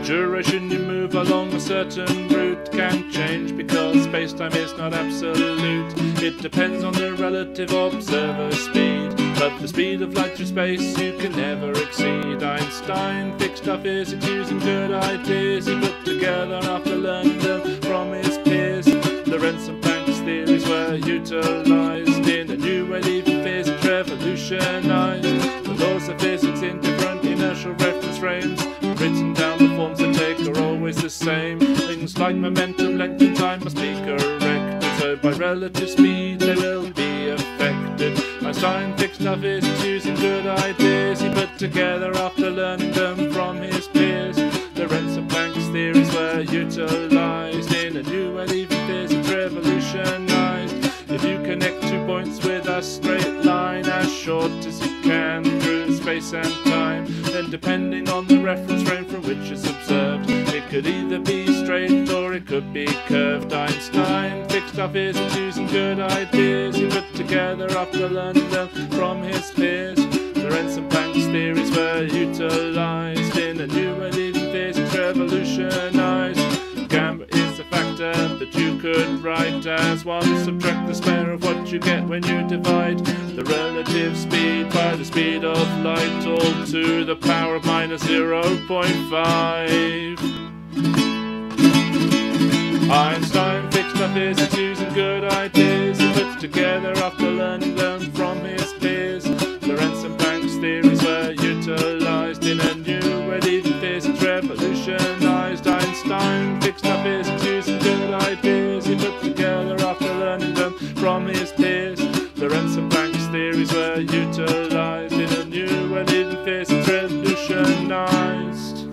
The duration you move along a certain route can change because space-time is not absolute. It depends on the relative observer speed. But the speed of light through space you can never exceed. Einstein fixed our physics using good ideas he put together after learning them from his peers. Lorentz and Planck's theories were utilized same. Things like momentum, length, and time must be corrected. So by relative speed they will be affected. Einstein fixed physics using good ideas he put together after learning them from his peers. Lorentz and Planck's theories were utilized in a new way, leaving physics revolutionized. If you connect two points with a straight line as short as you can through space and time, then depending on the reference frame from which it's observed, could either be straight or it could be curved. Einstein fixed our physics using good ideas he put together after learning them from his peers. Lorentz and Planck's theories were utilized in a new way, leaving physics revolutionized. Gamma is a factor that you could write as one. Subtract the square of what you get when you divide the relative speed by the speed of light, all to the power of minus 0.5. Our physics using good ideas he put together after learning them from his peers. Lorentz and Planck's theories were utilized in a new way, leaving physics revolutionized. Einstein fixed our physics using good ideas he put together after learning them from his peers. Lorentz and Planck's theories were utilized in a new way, leaving physics revolutionized.